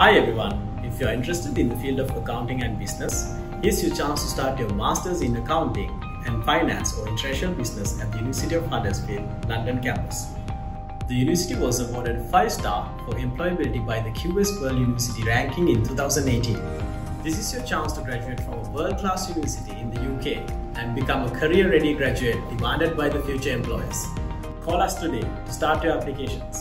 Hi everyone, if you are interested in the field of accounting and business, here's your chance to start your Masters in Accounting and Finance or International Business at the University of Huddersfield, London campus. The university was awarded 5 star for employability by the QS World University ranking in 2018. This is your chance to graduate from a world-class university in the UK and become a career-ready graduate demanded by the future employers. Call us today to start your applications.